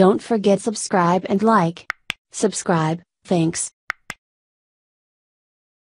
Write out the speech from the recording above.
Don't forget subscribe and like. Subscribe, thanks.